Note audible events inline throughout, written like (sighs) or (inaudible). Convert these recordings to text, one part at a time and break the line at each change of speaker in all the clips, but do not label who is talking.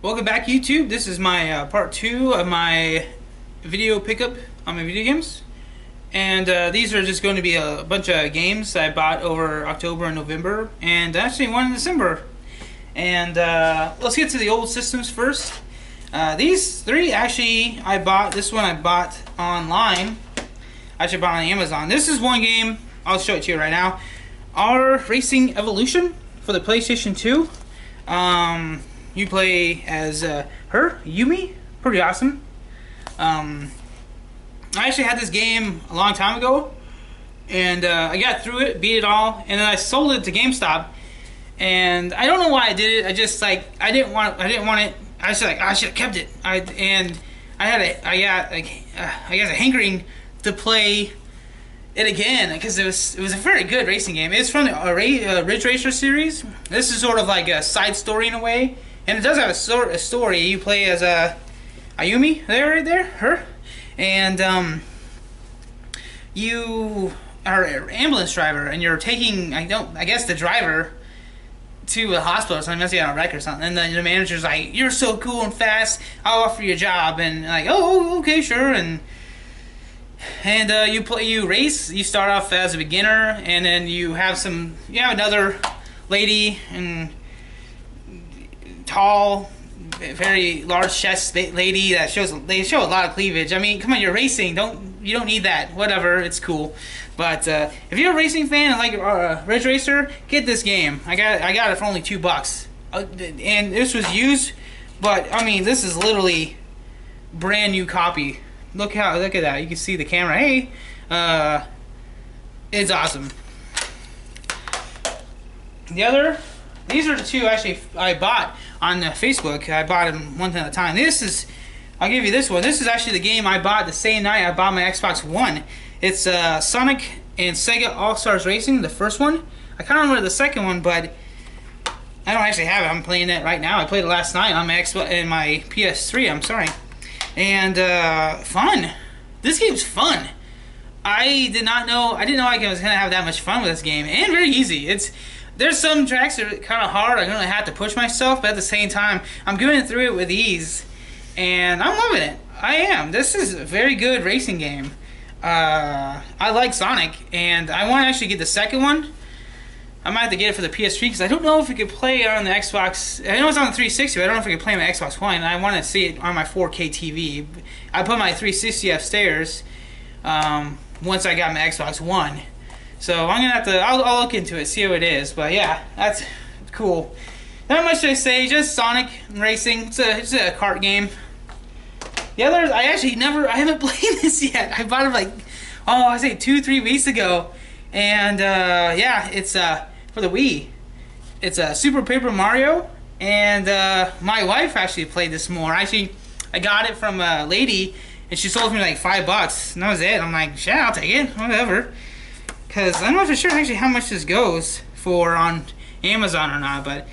Welcome back YouTube. This is my uh, part two of my video pickup on my video games. And uh, these are just going to be a bunch of games I bought over October and November, and actually one in December. And uh, let's get to the old systems first. Uh, these three actually I bought. This one I bought online. I actually bought on Amazon. This is one game. I'll show it to you right now. R Racing Evolution for the PlayStation 2. Um, you play as uh, her, Yumi. Pretty awesome. Um, I actually had this game a long time ago, and uh, I got through it, beat it all, and then I sold it to GameStop. And I don't know why I did it. I just like I didn't want I didn't want it. I was like I should have kept it. I and I had a I got like uh, I guess a hankering to play it again because it was it was a very good racing game. It's from the uh, Ridge Racer series. This is sort of like a side story in a way, and it does have a, story. You play as a Ayumi there, right there, her, and um, you are an ambulance driver, and you're taking I don't I guess the driver to a hospital or something, must be on a wreck or something. And then the manager's like, "You're so cool and fast. I'll offer you a job." And like, "Oh, okay, sure." And and uh, you play, you race. You start off as a beginner, and then you have some. You have another lady and tall, very large chest lady that shows. They show a lot of cleavage. I mean, come on, you're racing. Don't you don't need that. Whatever, it's cool. But uh, if you're a racing fan and like uh, Ridge Racer, get this game. I got I got it for only two bucks, uh, and this was used. But I mean, this is literally brand new copy. Look how look at that. You can see the camera. Hey, uh, it's awesome. The other, these are the two actually I bought on Facebook. I bought them one at a time. This is, I'll give you this one. This is actually the game I bought the same night I bought my Xbox One. It's uh, Sonic and Sega All Stars Racing, the first one. I kind of remember the second one, but I don't actually have it. I'm playing it right now. I played it last night on my Xbox and my PS3. I'm sorry, and uh, fun. This game's fun. I did not know. I didn't know I was gonna have that much fun with this game, and very easy. It's there's some tracks that are kind of hard. I'm gonna have to push myself, but at the same time, I'm going through it with ease, and I'm loving it. I am. This is a very good racing game uh, I like Sonic, and I want to actually get the second one. I might have to get it for the PS3 because I don't know if it could play on the Xbox. I know it's on the 360, but I don't know if it could play on the Xbox One. And I want to see it on my 4K TV. I put my 360 upstairs um, once I got my Xbox One. So I'm gonna have to. I'll, I'll look into it, see how it is. But yeah, that's cool. Not much to say. Just Sonic Racing. It's a it's a kart game. The others, I actually never, I haven't (laughs) played this yet. I bought it like, oh, I say two, three weeks ago. And uh, yeah, it's uh, for the Wii. It's a uh, Super Paper Mario. And uh, my wife actually played this more. Actually, I got it from a lady and she sold me like five bucks. And that was it. I'm like, yeah, I'll take it, whatever. Because I'm not for sure actually how much this goes for on Amazon or not, but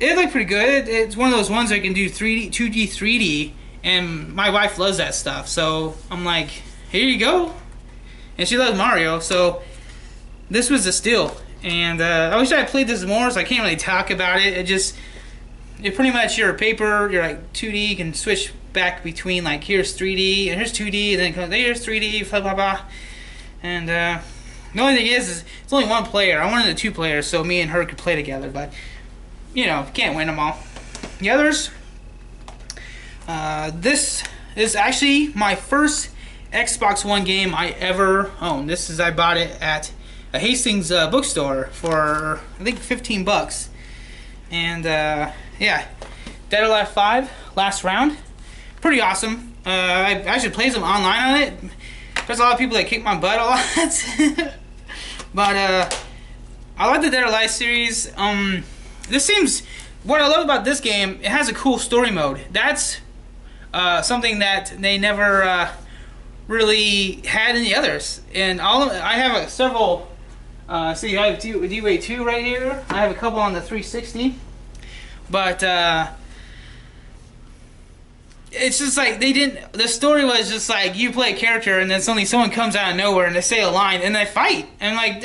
it looked pretty good. It's one of those ones that can do 3D, 2D, 3D and my wife loves that stuff. So I'm like, here you go. And she loves Mario, so this was a steal. And uh, I wish I played this more, so I can't really talk about it. It just, it pretty much your paper, you're like 2D, you can switch back between like here's 3D and here's 2D, and then here's 3D, blah blah blah. And uh, the only thing is, is it's only one player. I wanted the two players, so me and her could play together. But you know, can't win them all. The others, uh, this is actually my first Xbox One game I ever owned. This is I bought it at a Hastings uh, bookstore for I think 15 bucks. And uh, yeah, Dead or Alive 5, last round. Pretty awesome. Uh, I actually played some online on it. There's a lot of people that kick my butt a lot. (laughs) but uh, I like the Dead or Alive series. Um, this seems, what I love about this game, it has a cool story mode. That's uh, something that they never uh, really had in the others. And all of, I have a, several. Uh, see, I have D- DWA two right here. I have a couple on the 360, but uh, it's just like they didn't. The story was just like you play a character, and then suddenly someone comes out of nowhere and they say a line and they fight, and like,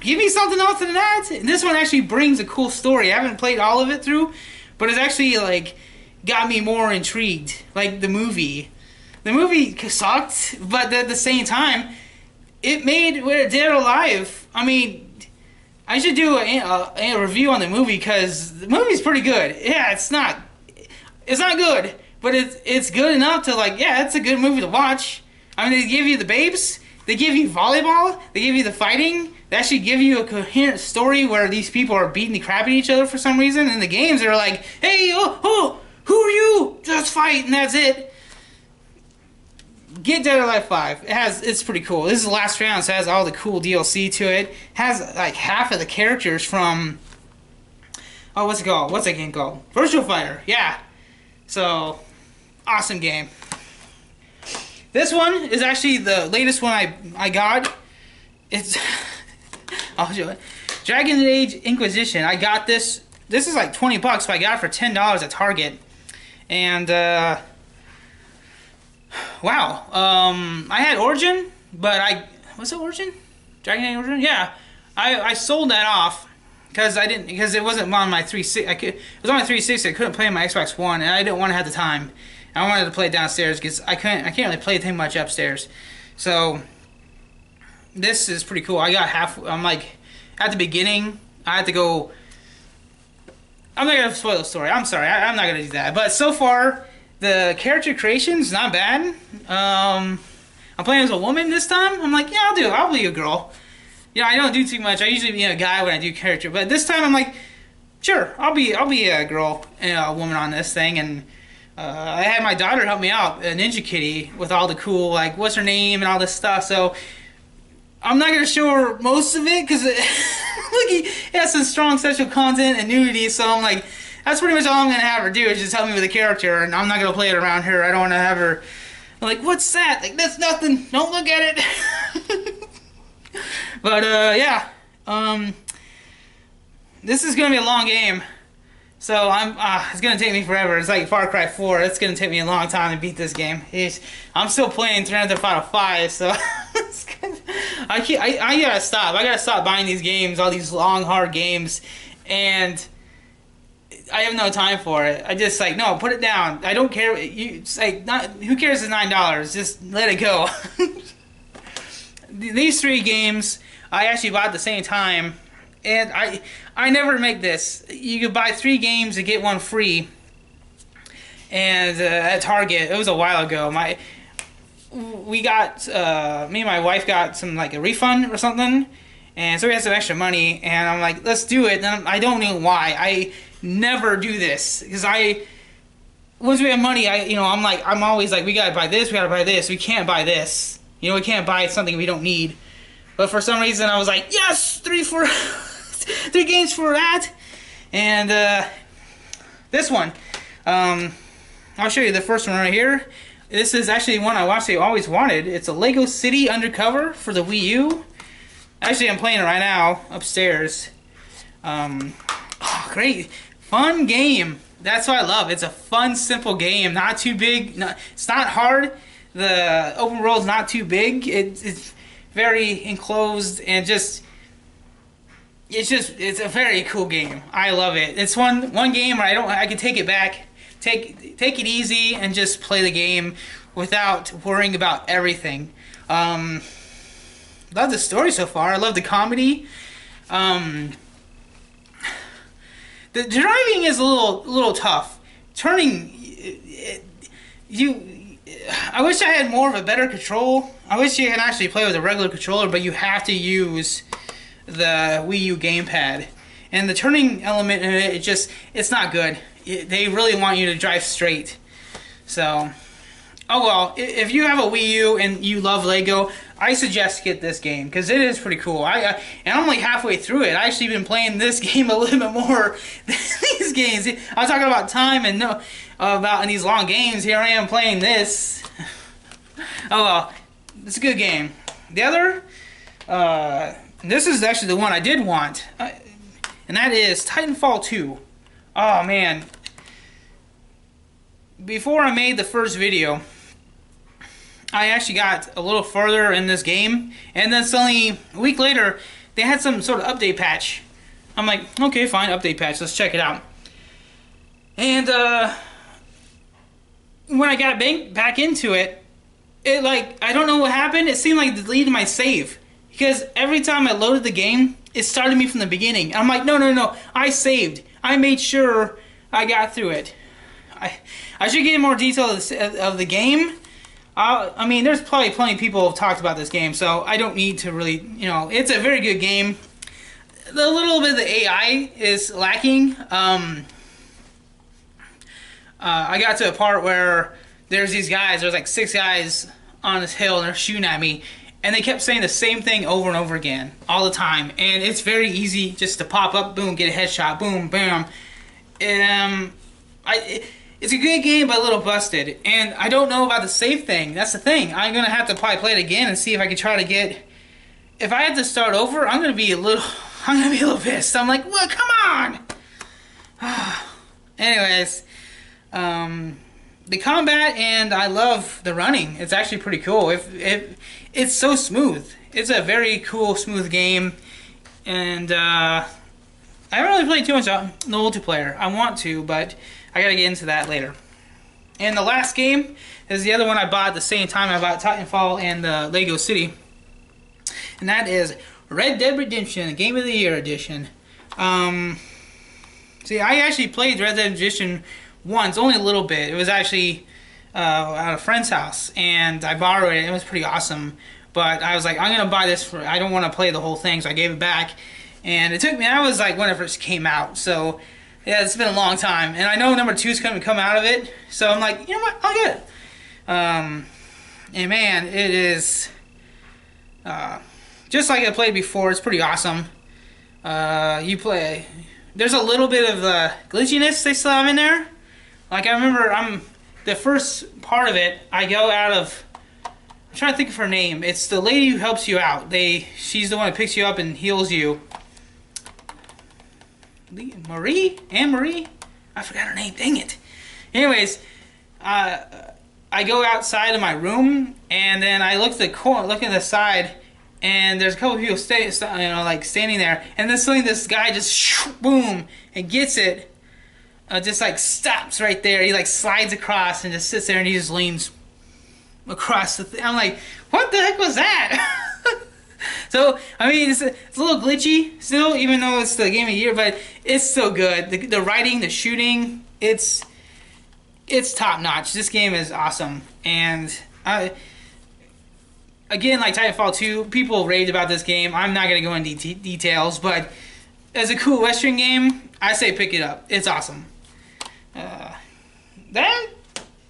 give me something else than that. And this one actually brings a cool story. I haven't played all of it through, but it's actually like got me more intrigued. Like the movie, the movie sucked, but at the same time, it made where Dead or Alive. I mean, I should do a, a, a review on the movie because the movie's pretty good. Yeah, it's not, it's not good, but it's it's good enough to like. Yeah, it's a good movie to watch. I mean, they give you the babes, they give you volleyball, they give you the fighting. They actually give you a coherent story where these people are beating the crap at each other for some reason. In the games, they're like, "Hey, oh, oh, who are you? Just fight, and that's it." Get Dead or Alive 5. It has it's pretty cool. This is the last round, so it has all the cool DLC to it. it has like half of the characters from Oh, what's it called? What's that game called? Virtual Fighter. Yeah. So, awesome game. This one is actually the latest one I I got. It's (laughs) I'll show it. Dragon Age Inquisition. I got this. This is like 20 bucks, but I got it for $10 at Target. And uh wow. Um, I had Origin, but I was it Origin? Dragon Age Origin? Yeah, I I sold that off because I didn't because it wasn't on my three six. I could it was on my three sixty. I couldn't play on my Xbox One, and I didn't want to have the time. I wanted to play downstairs because I couldn't. I can't really play too much upstairs. So this is pretty cool. I got half. I'm like at the beginning. I had to go. I'm not gonna spoil the story. I'm sorry. I, I'm not gonna do that. But so far, the character creation's not bad. Um, I'm playing as a woman this time. I'm like, yeah, I'll do it. I'll be a girl. You know, I don't do too much. I usually be a guy when I do character, but this time I'm like, sure, I'll be I'll be a girl a woman on this thing. And uh, I had my daughter help me out, a Ninja Kitty, with all the cool like what's her name and all this stuff. So I'm not gonna show her most of it because it, it has some strong sexual content and nudity. So I'm like that's pretty much all I'm gonna have her do is just help me with the character, and I'm not gonna play it around her. I don't want to have her like, what's that? Like that's nothing. Don't look at it. (laughs) but uh, yeah, um, this is gonna be a long game. So I'm, uh, it's gonna take me forever. It's like Far Cry 4. It's gonna take me a long time to beat this game. It's, I'm still playing Grand Theft Auto 5, so (laughs) I can't. I, I gotta stop. I gotta stop buying these games, all these long, hard games, and I have no time for it. I just like no, put it down. I don't care. You like not who cares? It's nine dollars. Just let it go. (laughs) These three games I actually bought at the same time, and I I never make this. You could buy three games and get one free. And uh, at Target, it was a while ago. My we got uh, me and my wife got some like a refund or something, and so we had some extra money. And I'm like, let's do it. And I don't know why. I never do this because I once we have money, I you know I'm like I'm always like we gotta buy this, we gotta buy this, we can't buy this. You know we can't buy something we don't need. But for some reason I was like yes, three for three games for that, and uh, this one. Um, I'll show you the first one right here. This is actually one I actually always wanted. It's a Lego City Undercover for the Wii U. Actually, I'm playing it right now upstairs. Um, oh, great. Fun game. That's what I love. It's a fun, simple game. Not too big. Not, it's not hard. The open world's not too big. It, it's very enclosed and just. It's just it's a very cool game. I love it. It's one one game where I don't I can take it back, take take it easy and just play the game without worrying about everything. Um, love the story so far. I love the comedy. Um, the driving is a little little tough. Turning, you. I wish I had more of a better control. I wish you could actually play with a regular controller, but you have to use the Wii U gamepad. And the turning element in it, it just it's not good. It, they really want you to drive straight. So, oh well. If you have a Wii U and you love Lego, I suggest get this game because it is pretty cool. I and I'm only halfway through it. I actually been playing this (laughs) game a little bit more than (laughs) these games. I was talking about time and no about in these long games. Here I am playing this. (laughs) oh well, it's a good game. The other, uh, this is actually the one I did want, uh, and that is Titanfall 2. Oh man. Before I made the first video, I actually got a little further in this game, and then suddenly, a week later, they had some sort of update patch. I'm like, okay, fine, update patch, let's check it out. And uh, when I got back into it, it like I don't know what happened. It seemed like it deleted my save because every time I loaded the game, it started me from the beginning. I'm like, no, no, no, I saved. I made sure I got through it. I I should get more detail of the, of the game. Uh, I mean, there's probably plenty of people who have talked about this game, so I don't need to really, you know, it's a very good game. The little bit of the AI is lacking. Um, uh, I got to a part where there's these guys, there's like six guys on this hill, and they're shooting at me, and they kept saying the same thing over and over again all the time. And it's very easy just to pop up boom get a headshot boom bam. Um i it's a good game but a little busted. And i don't know about the safe thing. That's the thing. I'm gonna have to probably play it again and see if i can try to get if i had to start over i'm gonna be a little (laughs) i'm gonna be a little pissed. I'm like what come on! (sighs) Anyways um the combat and I love the running. It's actually pretty cool. If if it's so smooth, it's a very cool, smooth game, and uh, I haven't really played too much on the multiplayer. I want to, but I gotta get into that later. And the last game is the other one I bought at the same time I bought Titanfall and uh, Lego City, and that is Red Dead Redemption Game of the Year edition. Um, see, I actually played Red Dead Redemption once, only a little bit. It was actually uh, at a friend's house, and I borrowed it. It was pretty awesome. But I was like, I'm gonna buy this for. I don't want to play the whole thing, so I gave it back. And it took me. I was like when it first came out, so yeah, it's been a long time. And I know number two is gonna come out of it, so I'm like, you know what? I'll get it. Um, and man, it is uh, just like I played before. It's pretty awesome. Uh, you play. There's a little bit of uh, glitchiness they still have in there like I remember, I'm the first part of it. I go out of. I'm trying to think of her name. It's the lady who helps you out. They, she's the one who picks you up and heals you. Marie, Anne Marie. I forgot her name. Dang it. Anyways, uh, I go outside of my room and then I look at the corner, look at the side, and there's a couple people stay, you know, like standing there, and then suddenly this guy just boom and gets it uh, just like stops right there. He like slides across and just sits there and he just leans across the. I'm like, what the heck was that? (laughs) so, I mean, it's a, it's a little glitchy still, even though it's the game of the year, but it's so good. The, the writing, the shooting, it's it's top notch. This game is awesome. And I, again, like Titanfall 2, people raved about this game. I'm not going to go into de details, but as a cool Western game, I say pick it up. It's awesome. That,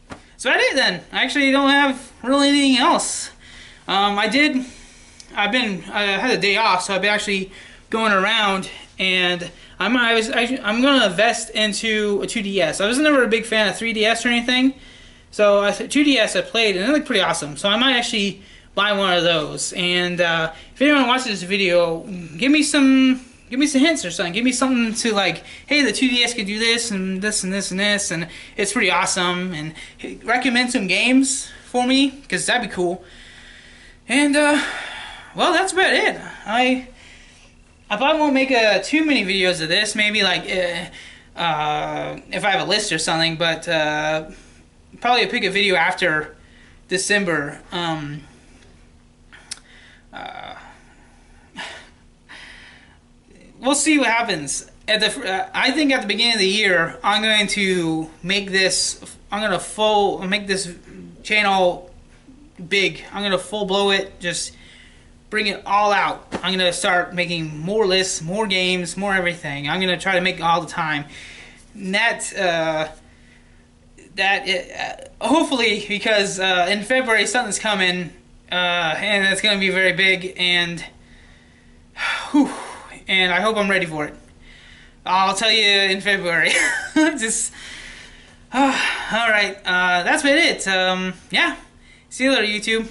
that's about it then. I actually don't have really anything else. Um, I did, I've been, I had a day off, so I've been actually going around and I'm, I was, I, am going to invest into a 2DS. I was never a big fan of 3DS or anything. So uh, 2DS I played and they look pretty awesome. So I might actually buy one of those. And uh, if anyone watches this video, give me some give me some hints or something. Give me something to like, hey, the 2DS can do this and this and this and this, and it's pretty awesome. And recommend some games for me because that'd be cool. And uh, well, that's about it. I I probably won't make uh, too many videos of this. Maybe like uh, uh, if I have a list or something, but uh, probably pick a video after December. Um, uh, we'll see what happens. At the, uh, I think at the beginning of the year, I'm going to make this. I'm going to full make this channel big. I'm going to full blow it. Just bring it all out. I'm going to start making more lists, more games, more everything. I'm going to try to make all the time. And that uh, that it, uh, hopefully because uh, in February something's coming uh, and it's going to be very big and. (sighs) Whew, and I hope I'm ready for it. I'll tell you in February. (laughs) Just, uh, (sighs) all right, uh, that's been it. Um, yeah, see you later, YouTube.